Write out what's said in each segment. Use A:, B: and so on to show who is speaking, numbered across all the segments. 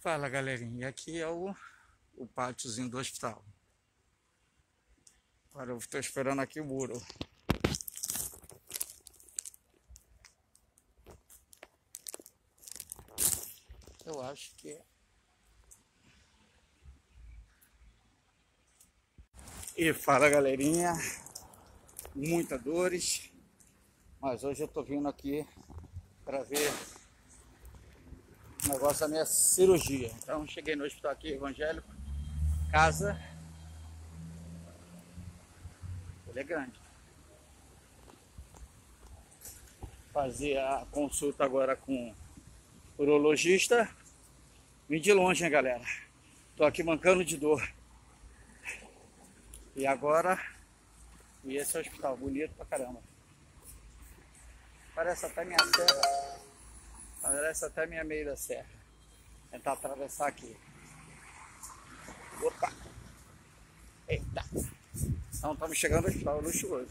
A: Fala galerinha, aqui é o, o pátiozinho do hospital. Agora eu estou esperando aqui o muro. Eu acho que é. E fala galerinha, muita dores, mas hoje eu tô vindo aqui para ver negócio da minha cirurgia. Então cheguei no hospital aqui evangélico, casa, ele é grande. Fazer a consulta agora com o urologista. Vim de longe, hein, galera. Tô aqui mancando de dor. E agora, e esse é o hospital, bonito pra caramba. Parece até minha serra. Parece até minha meia da serra. Tentar atravessar aqui. Opa! Eita! Então estamos chegando ao hospital luxuoso.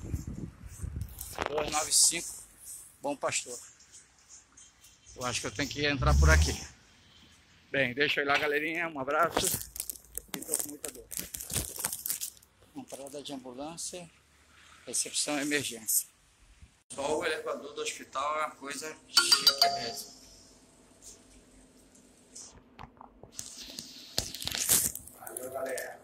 A: 295, Bom Pastor. Eu acho que eu tenho que entrar por aqui. Bem, deixa eu ir lá, galerinha. Um abraço. E tô com muita dor. Entrada de ambulância, recepção e emergência. Só o elevador do hospital é uma coisa chique mesmo. Galera.